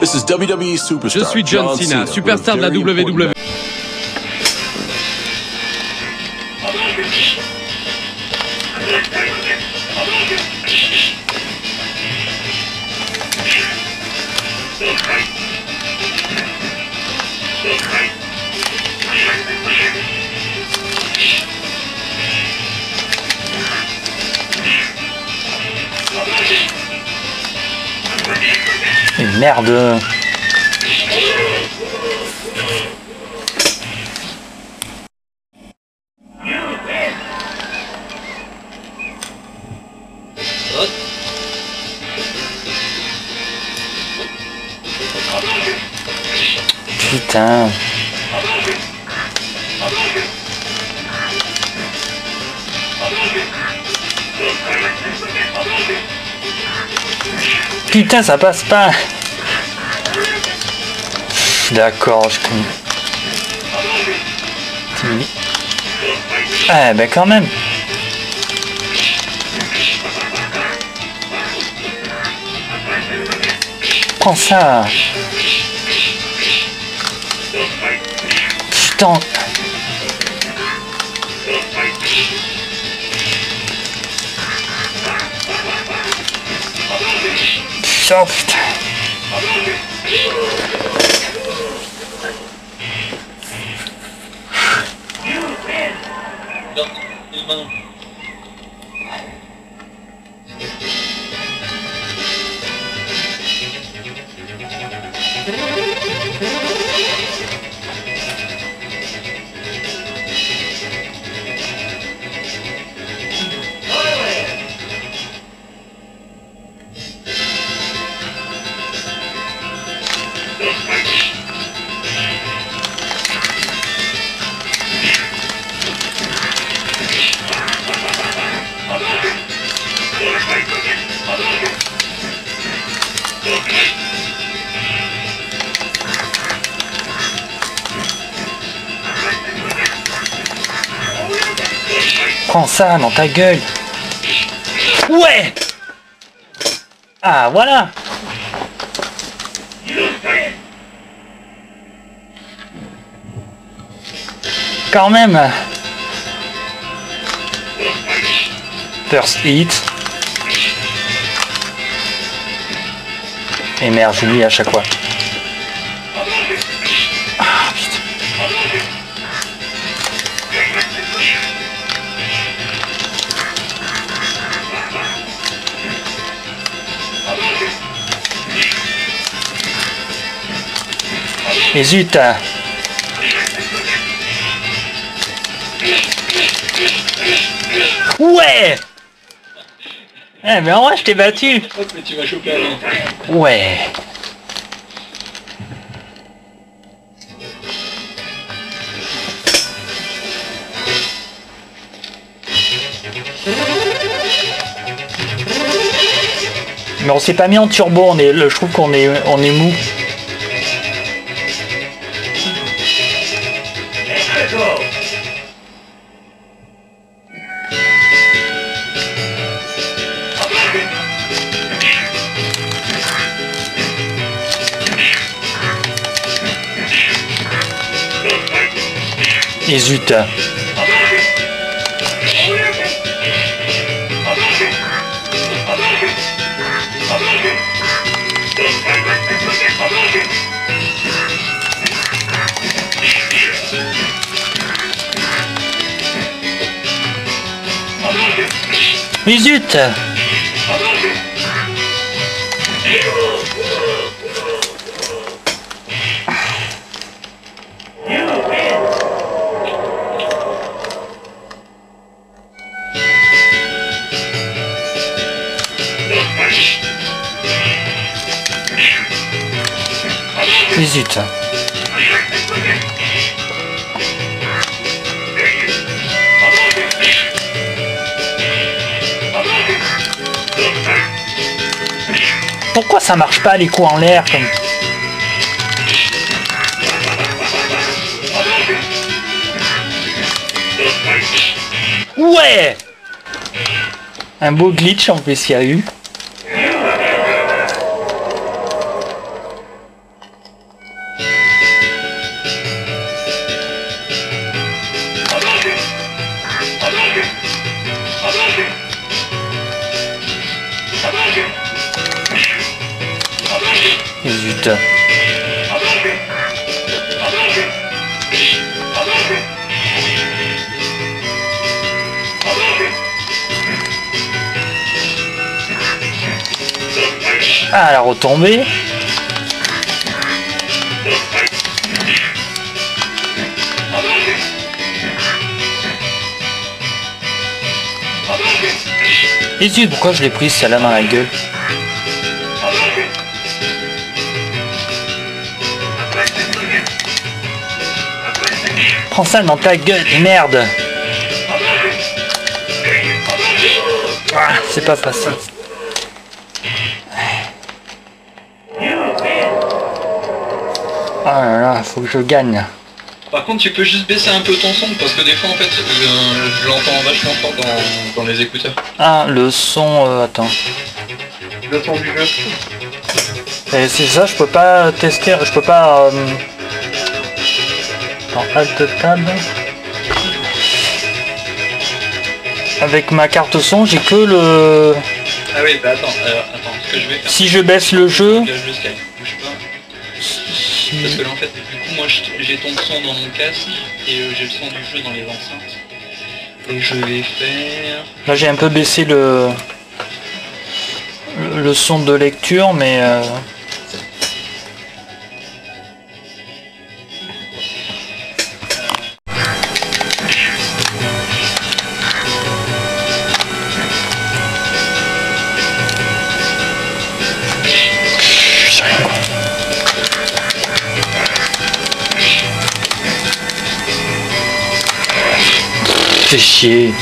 This is WWE superstar. Je suis John Cena, superstar de la WWE. Merde. Putain. Putain, ça passe pas D'accord, je connais. Ah, ben quand même Prends ça Putain Oh putain mão. Ça dans ta gueule Ouais Ah voilà Quand même First hit. Et merde, j'oublie à chaque fois. Et zut Ouais Eh mais en vrai je t'ai battu mais tu vas choper. Ouais Mais on s'est pas mis en turbo, on est, je trouve qu'on est, on est mou. Et zut Mais Pourquoi ça marche pas les coups en l'air comme... Ouais Un beau glitch en plus il y a eu. Ah, la retombée. Et zut, pourquoi je l'ai prise celle-là dans la gueule Prends ça dans ta gueule, merde ah, C'est pas passé. Oh là là, faut que je gagne. Par contre, tu peux juste baisser un peu ton son parce que des fois, en fait, je, je l'entends vachement fort dans, dans, les écouteurs. Ah, le son, euh, attends. Le son du jeu. Et c'est ça, je peux pas tester, je peux pas. Euh... Attends, Alt Tab. Avec ma carte son, j'ai que le. Ah oui, bah attends, euh, attends, ce que je vais faire. Si je baisse le jeu. Parce que là en fait, du coup moi j'ai ton son dans mon casque et euh, j'ai le son du jeu dans les enceintes. Et je vais faire... Là j'ai un peu baissé le le son de lecture mais euh... Fais chier.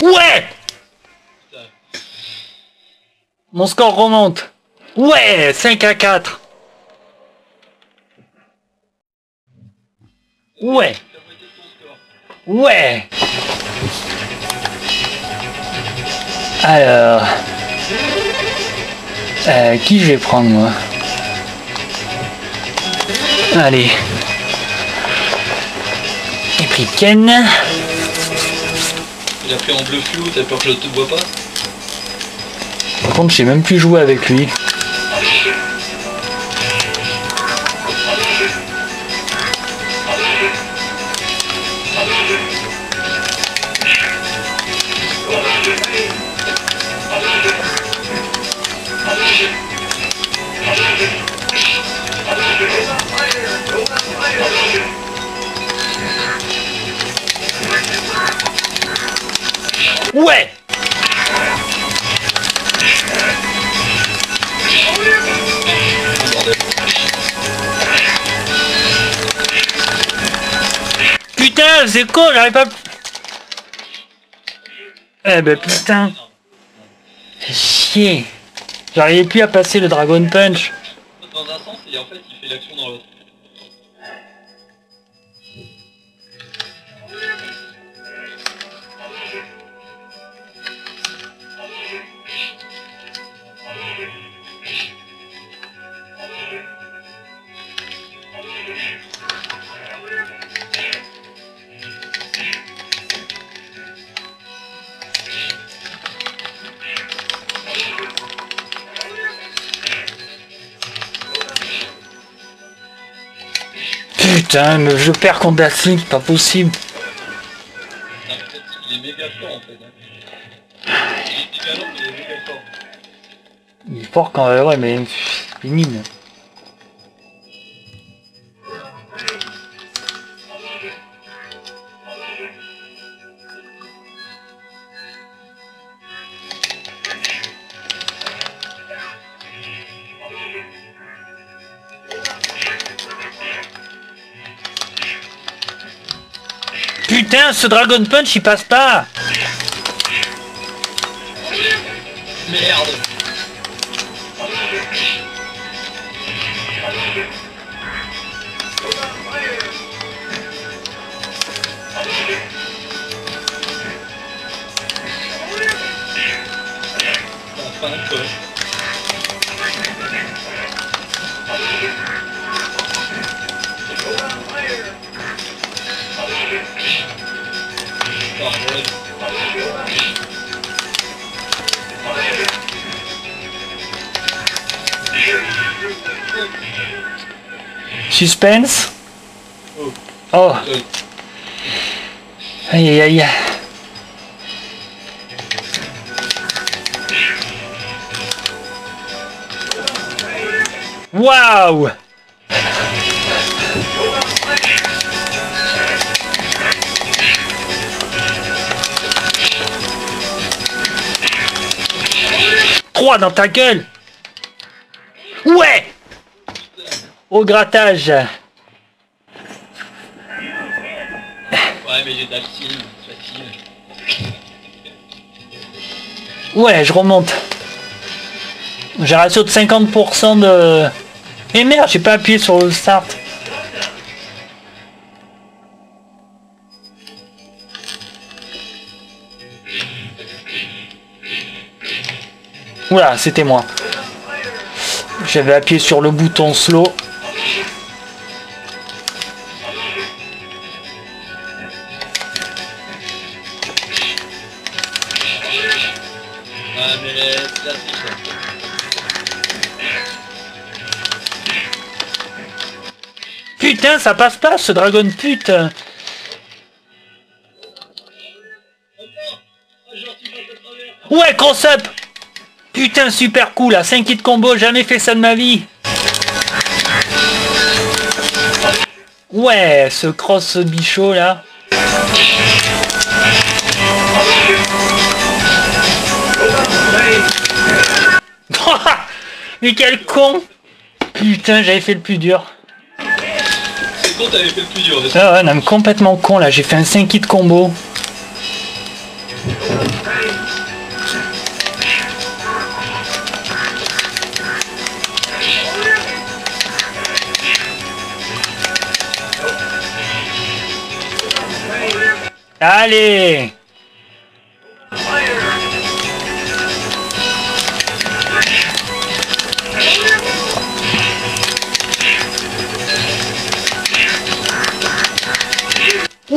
Ouais Mon score remonte. Ouais 5 à 4 Ouais. Ouais. Alors. Euh, qui je vais prendre moi? Allez. Et puis Ken. Il a pris en bleu flou, t'as peur que je te vois pas? Par contre, j'ai même plus joué avec lui. C'est con, j'arrive pas... Eh ben putain. Chier. J'arrivais plus à passer le Dragon Punch Putain, mais je perds contre Dasley, pas possible. Il est fort en fait. Hein. Il est ce Dragon Punch, il passe pas. Merde Suspense. Oh. Aïe aïe aïe. Waouh. Trois dans ta gueule. Ouais Au grattage Ouais, mais j'ai de la piscine, c'est facile. Ouais, je remonte. J'ai un ratio de 50% de... Et merde, j'ai pas appuyé sur le start. Oula, c'était moi. J'avais appuyé sur le bouton slow. Ça passe pas ce dragon pute. À travers. Ouais, cross up Putain, super cool, à 5 hits combo, jamais fait ça de ma vie. Ouais, ce cross bichot là. Mais quel con Putain, j'avais fait le plus dur. T'avais fait le plus dur. Ah ouais, non, mais complètement con là, j'ai fait un 5 hits combo. Allez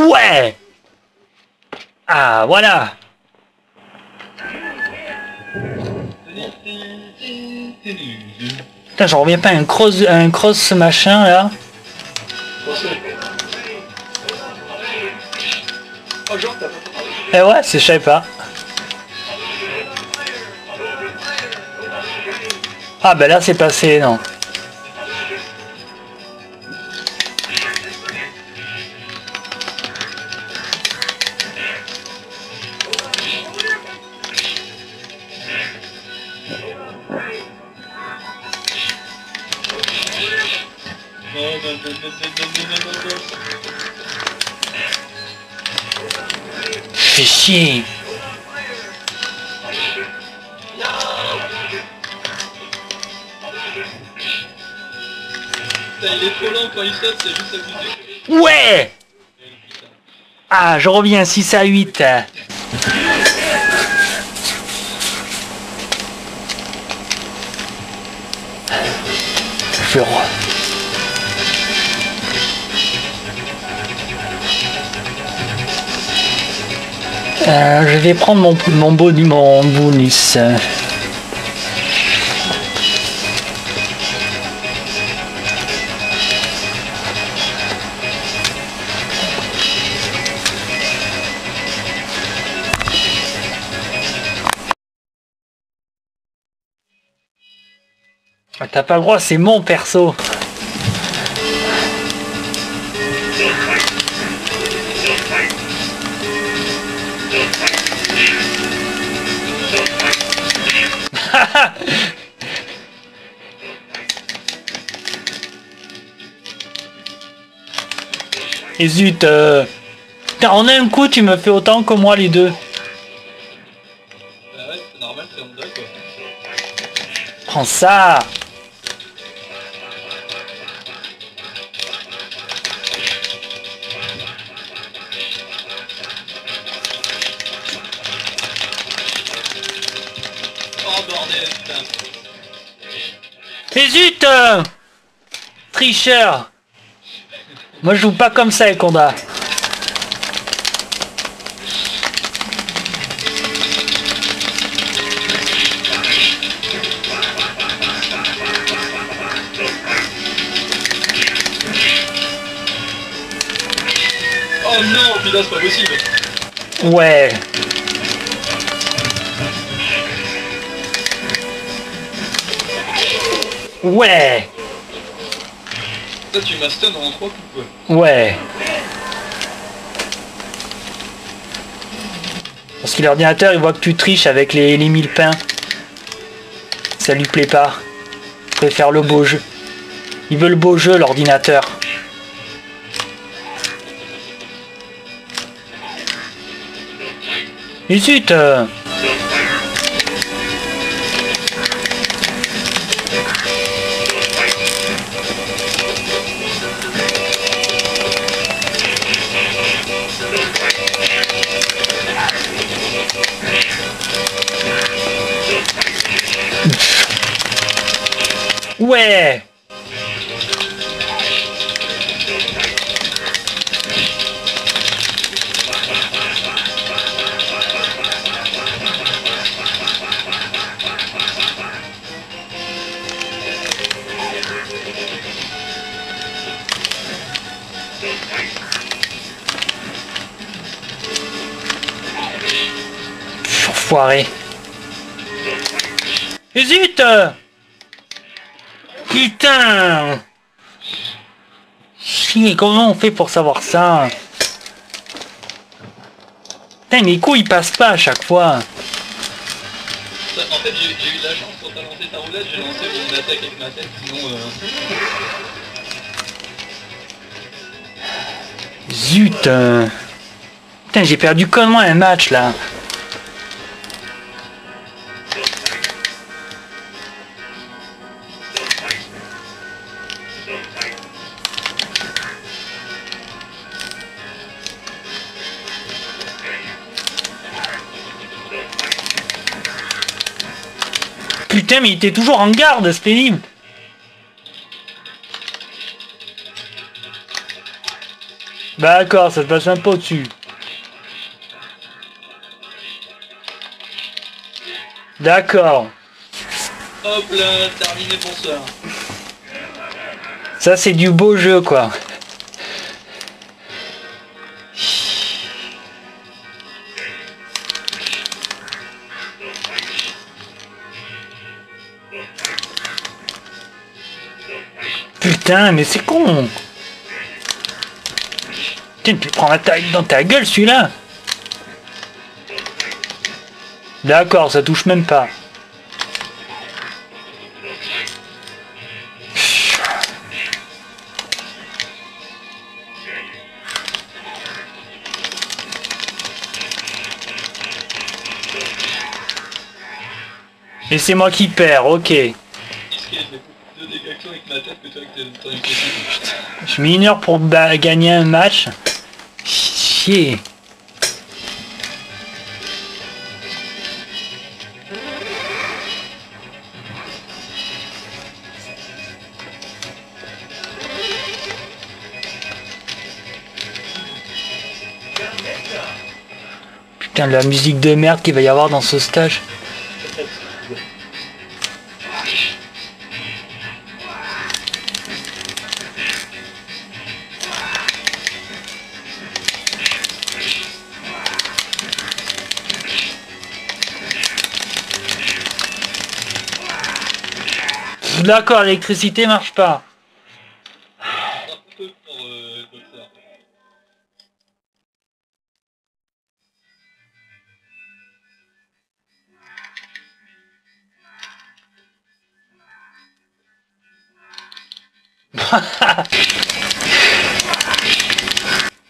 Ouais Ah, voilà Putain, j'en reviens pas, un cross, un cross machin là. Eh ouais, c'est je savais pas. Ah ben là c'est passé. Non, abusé. Ouais Ah, je reviens 6 à 8. Euh, je vais prendre mon, mon, boni- mon bonus. Ah, T'as pas le droit, c'est mon perso. Et zut, euh... putain, en un coup, tu me fais autant que moi les deux. Bah ouais, c'est normal, c'est quoi. Prends ça Mais zut euh, Tricheur Moi je joue pas comme ça, Ekonda. Oh non, là c'est pas possible. Ouais. Ouais. Toi tu m'as stun en 3 coups quoi. Ouais. Parce que l'ordinateur il voit que tu triches avec les, les mille pains. Ça lui plaît pas. Il préfère le beau jeu. Il veut le beau jeu l'ordinateur. Zut Ouais Foiré. Et zut Putain Chier, comment on fait pour savoir ça? Putain, mes coups ils passent pas à chaque fois. En fait j'ai eu de la chance quand t'as lancé ta roulette, j'ai lancé mon attaque avec ma tête, sinon euh... Zut euh. Putain, j'ai perdu comment un match là Putain, mais il était toujours en garde, c'est pénible. D'accord, ça te passe un peu au-dessus. D'accord. Hop là, terminé pour ça. Ça, c'est du beau jeu, quoi. Putain, mais c'est con Putain, tu prends la taille dans ta gueule, celui-là D'accord, ça touche même pas. Et c'est moi qui perds, ok. Je mets une heure pour gagner un match. Chier. Putain, la musique de merde qu'il va y avoir dans ce stage. D'accord, l'électricité marche pas.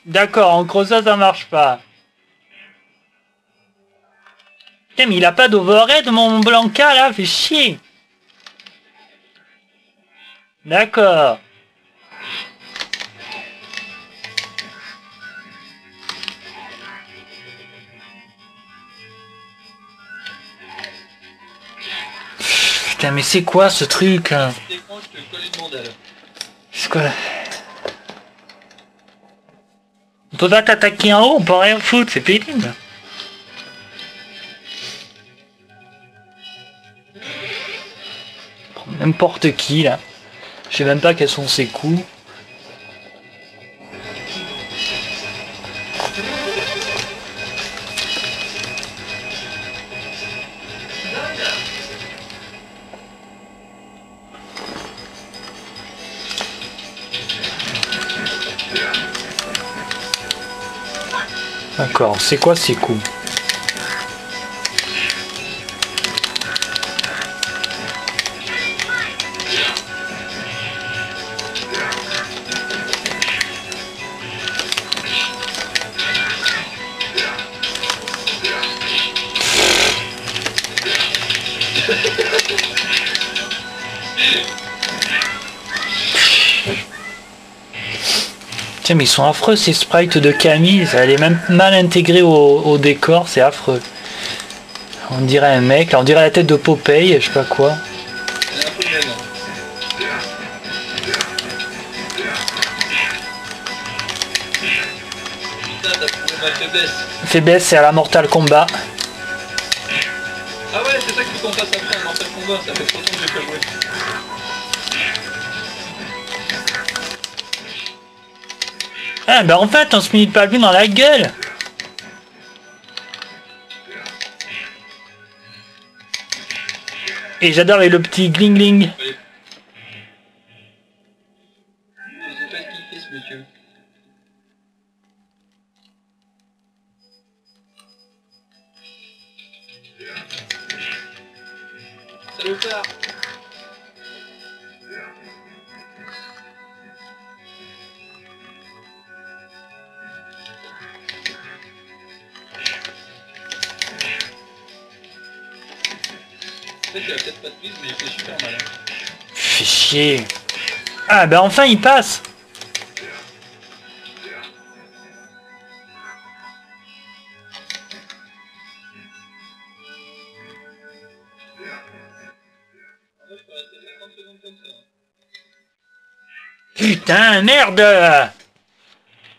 D'accord, en gros ça, ça marche pas. Putain, mais il a pas d'overhead, mon Blanca, là, fait chier. D'accord. Putain, mais c'est quoi ce truc hein. C'est quoi On va t'attaquer en haut, on peut rien foutre, c'est pénible. N'importe qui là. Je sais même pas quels sont ses coups. D'accord, c'est quoi ces coups Tiens, mais ils sont affreux ces sprites de Camille. Elle est même mal intégrée au, décor, c'est affreux. On dirait un mec, on dirait la tête de Popeye, je sais pas quoi. Faiblesse. C'est à la Mortal Kombat. Ah ouais, c'est ça Mortal Kombat, ça fait Ah, bah en fait, on se met pas lui dans la gueule. Et j'adore le petit gling gling. Ah, bah enfin, il passe. En fait, je peux rester 50 secondes comme ça. Putain, merde.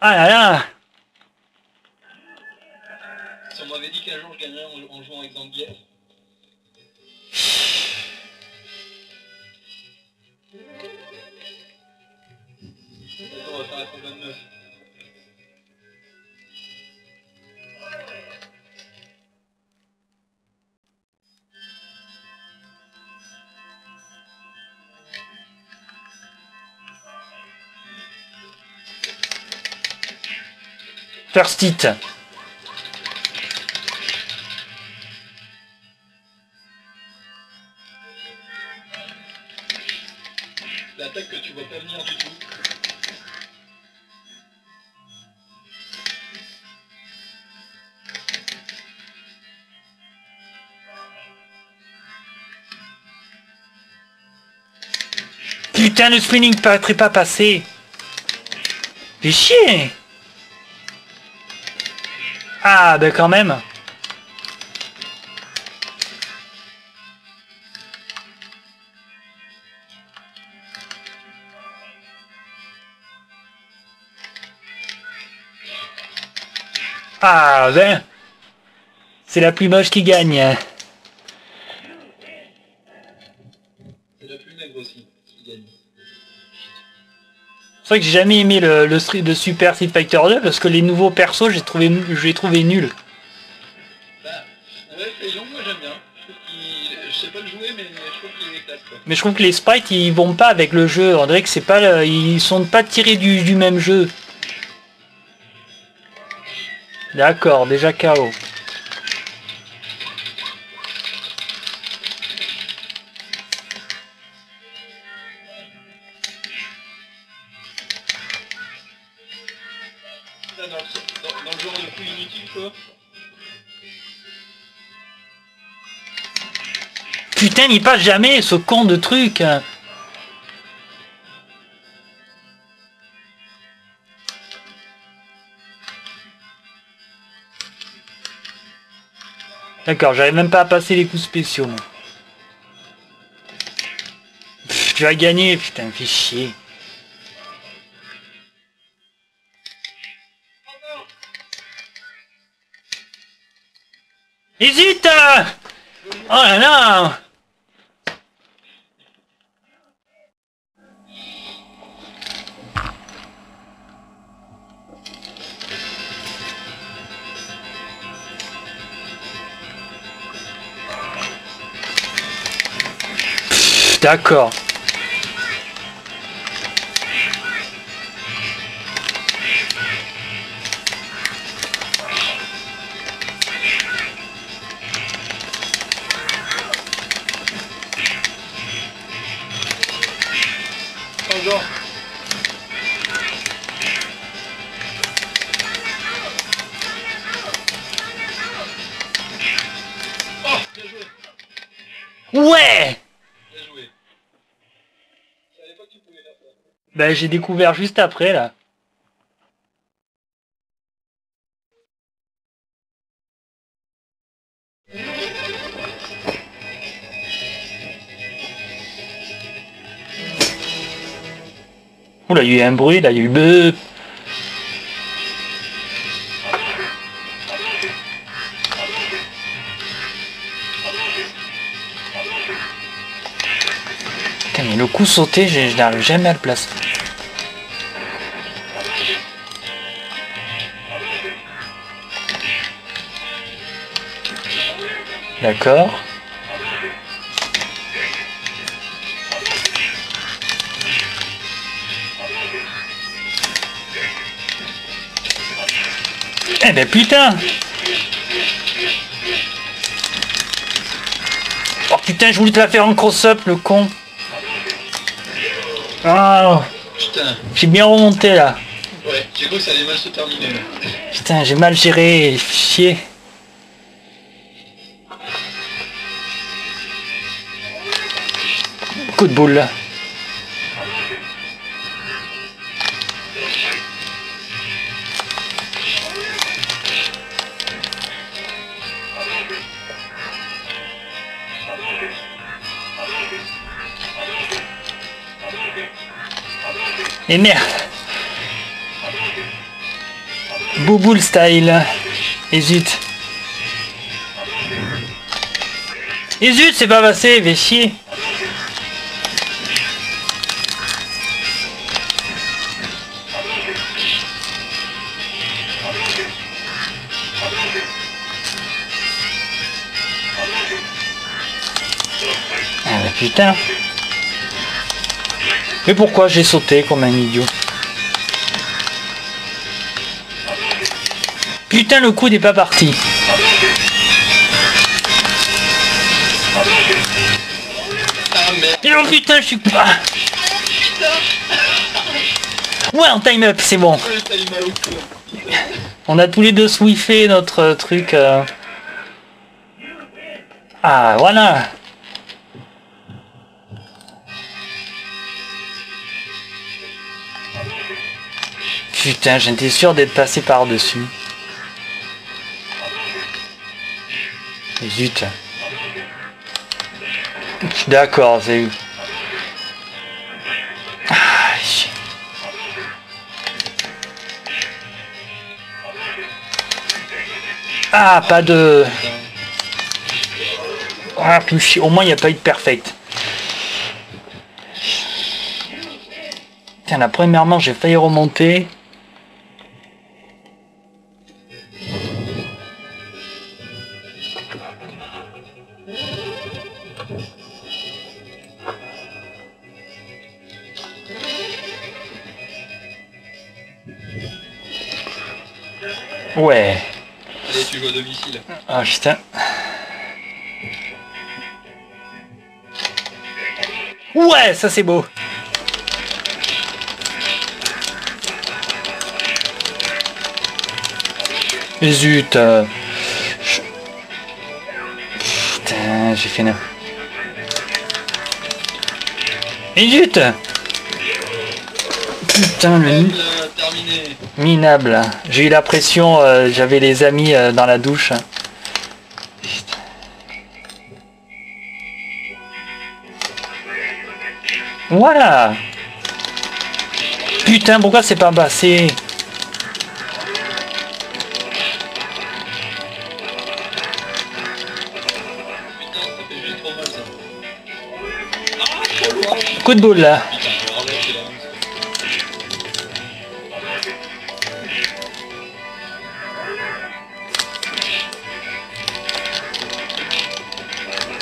Ah là là. First hit. L'attaque que tu vois pas venir du tout. Putain, le spinning paraîtrait pas passer. Fais chier. Ah, bah quand même. Ah, ben. C'est la plus moche qui gagne. Vrai que j'ai jamais aimé le, le, Street- le Super Street Fighter 2 parce que les nouveaux persos, j'ai trouvé. Bah, ouais, moi j'aime bien. Je trouve qu'il. Je sais pas le jouer, mais je trouve qu'il est classe quoi. Mais je trouve que les sprites, ils vont pas avec le jeu. On dirait que c'est pas, ils sont pas tirés du, du même jeu. D'accord, déjà KO. Il passe jamais ce con de truc. D'accord, j'arrive même pas à passer les coups spéciaux. tu vas gagner, putain, fais chier. Hésite Oh là là D'accord. Ben j'ai découvert juste après là. Oula, il y a eu un bruit, là, il y a eu beuh. Putain, mais le coup sauté, je je n'arrive jamais à le placer. D'accord. Eh ben putain Oh putain, je voulais te la faire en cross-up, le con. Ah, Putain, j'ai bien remonté là. ouais, j'ai cru que ça allait mal se terminer là. Putain, j'ai mal géré, chier. Boule. Et merde Bouboule style. Et zut. Et zut, c'est pas passé, mais chier. Mais pourquoi j'ai sauté comme un idiot Putain, le coup n'est pas parti. Et oh putain, je suis... Ah. Ouais, en time up, c'est bon. On a tous les deux swiffé notre truc. euh. Ah, voilà. Putain, j'étais sûr d'être passé par-dessus. Zut. D'accord, c'est... Ah. Ah, pas de... Ah. Au moins, il n'y a pas eu de perfect. Tiens, la première manche, j'ai failli remonter. Ouais, ça c'est beau. Mais Zut. euh, je- Putain, j'ai fait une... Mais zut Putain, le terminé. minable. J'ai eu la pression, euh, j'avais les amis euh, dans la douche. Voilà Putain, pourquoi c'est pas passé Coup de boule là.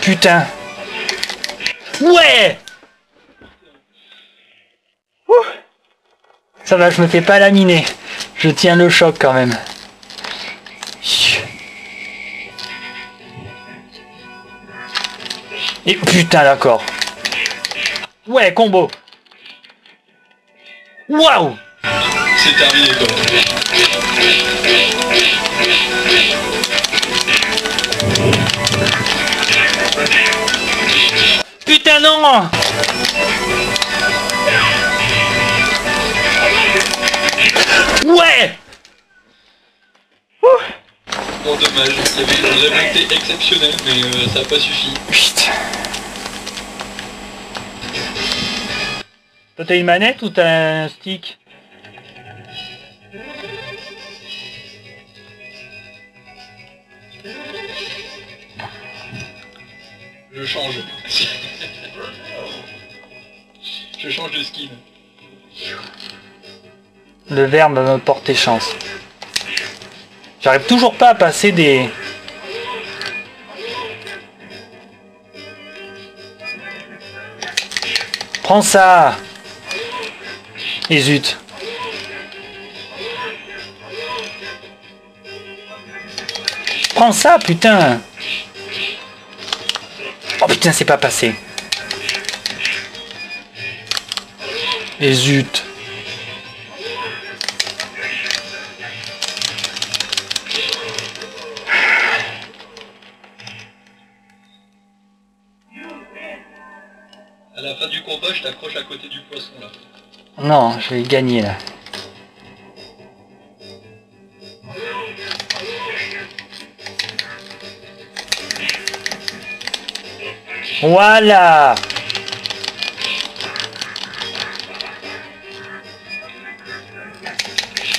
Putain. Ouais Ça va, je me fais pas laminer. Je tiens le choc quand même. Et putain d'accord. Ouais, combo. Waouh C'est terminé quoi. Putain non Ouais Bon dommage, il y avait une remontée exceptionnelle mais euh, ça a pas suffi. Putain. Toi t'as une manette ou t'as un stick? Je change. Je change de skin. Le verbe me porter chance. J'arrive toujours pas à passer des... Prends ça Et zut. Prends ça, putain Oh putain, c'est pas passé. Et zut. Non, je vais gagner là. Voilà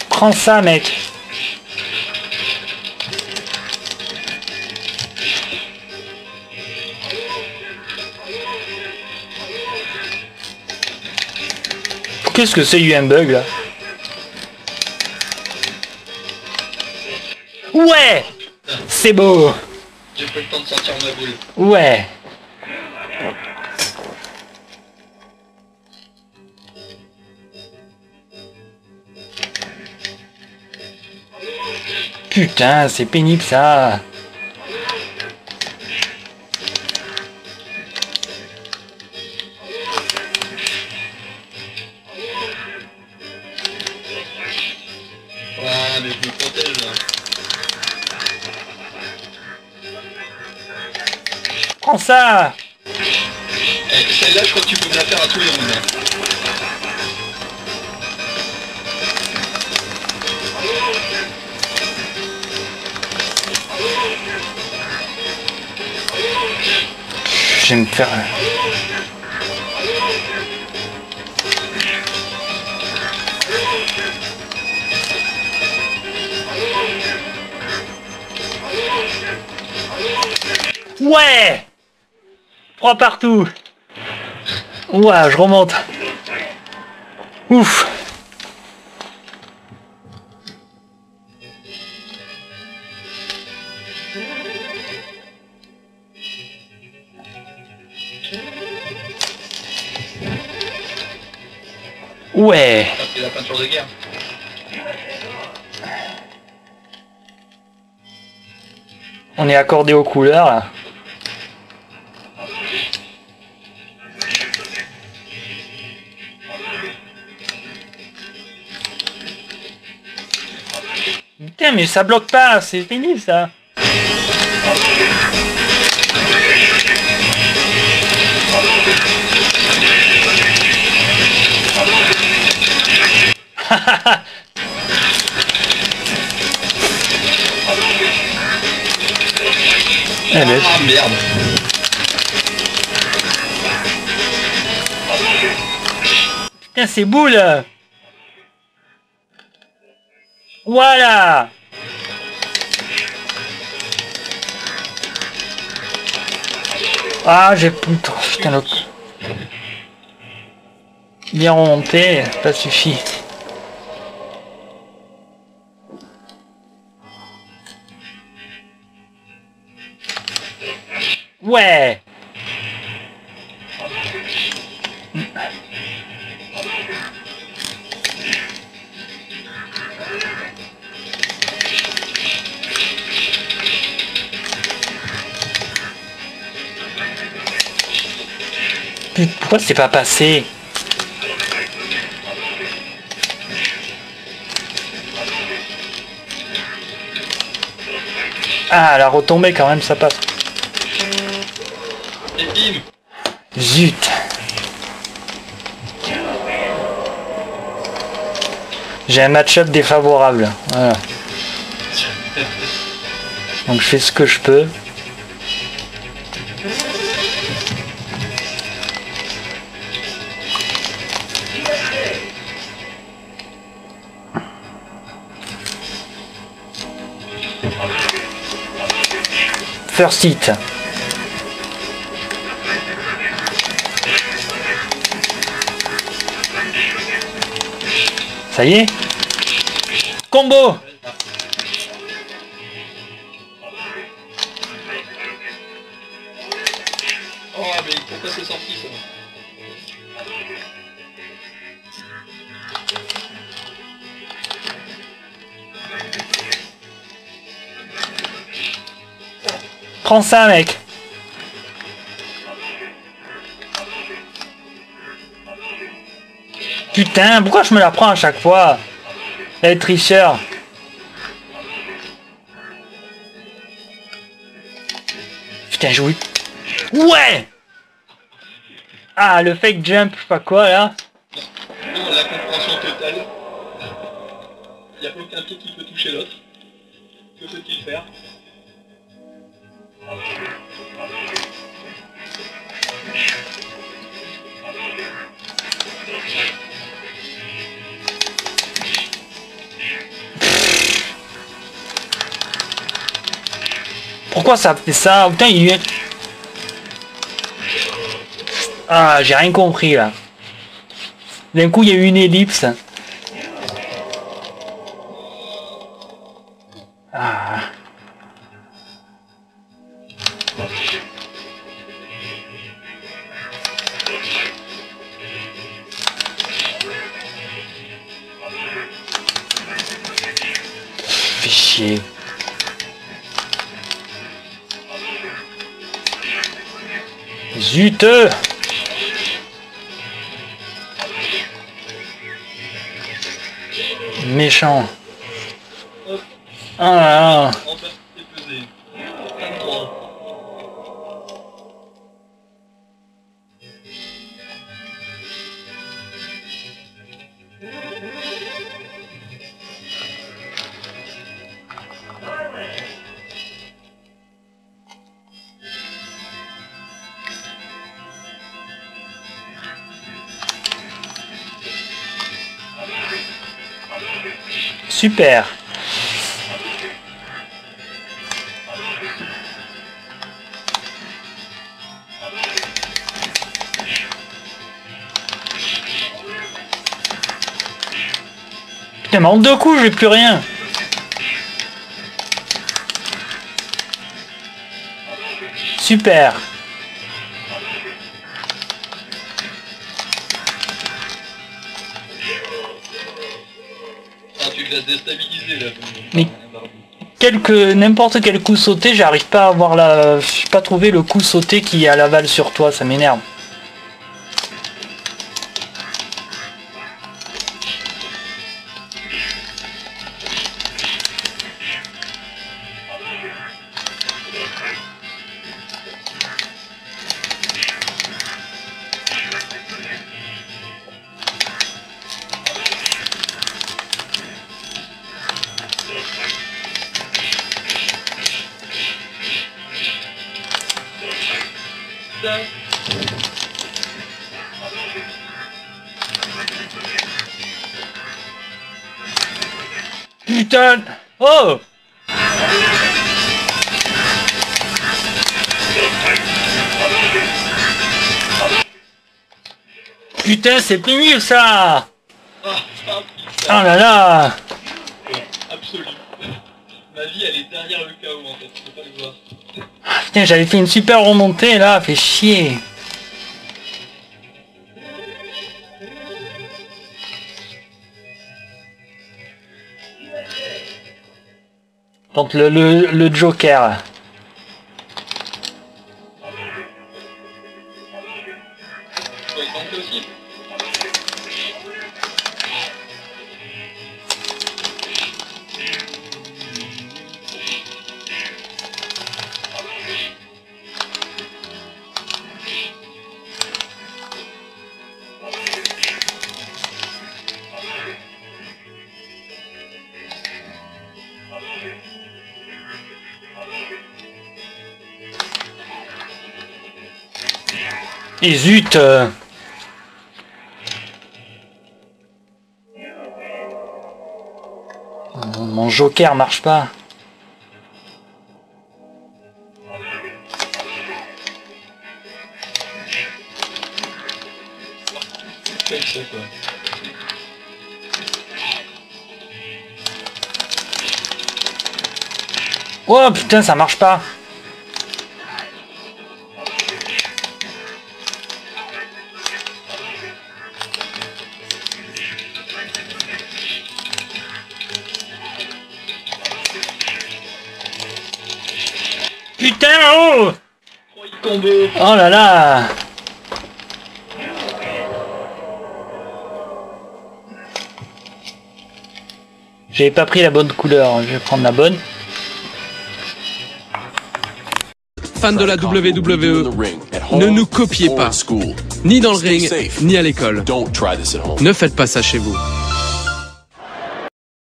Prends ça mec Qu'est-ce que c'est eu un bug là Ouais C'est beau J'ai pas le temps de sortir ma boule. Ouais Putain, c'est pénible ça Celle-là, je crois que tu peux la faire à tous les mondes. hein. Je vais me faire... Ouais Trois partout Ouah, je remonte. Ouf Ouais la peinture de guerre. On est accordé aux couleurs là. Mais ça bloque pas, c'est fini ça. Eh ben, Ah merde. Tiens, c'est boule Voilà Ah, j'ai... Putain, le... Bien remonté, ça suffit. Ouais Pourquoi c'est pas passé Ah, la retombée quand même, ça passe. Zut J'ai un match-up défavorable. Voilà. Donc je fais ce que je peux. First hit. Ça y est? Combo Prends ça mec Putain, pourquoi je me la prends à chaque fois Les tricheur Putain, joué. Ouais Ah, le fake jump, je sais pas quoi là. Non, la compréhension totale. Il n'y a aucun pied qui peut toucher l'autre. Que peut-il faire? Pourquoi ça fait ça? Putain, il. Ah, j'ai rien compris là. D'un coup, il y a eu une ellipse. Méchant. Ah. Super. Putain, mais en deux coups, j'ai plus rien. Super. Mais- Quelque n'importe quel coup sauté, j'arrive pas à avoir la, j'ai pas trouvé le coup sauté qui est à l'aval sur toi, ça m'énerve. Putain Oh Putain, c'est pénible ça Ah, ah, Oh là là absolu. Ma vie, elle est derrière le chaos, en fait, tu peux pas le voir. Putain, j'avais fait une super remontée là, fait chier. Donc le, le, le Joker. Et zut euh. Mon- Joker marche pas. Oh putain, ça marche pas. Oh là là. J'avais pas pris la bonne couleur, je vais prendre la bonne. Fan de la WWE, ne nous copiez pas, ni dans le ring, ni à l'école. Ne faites pas ça chez vous.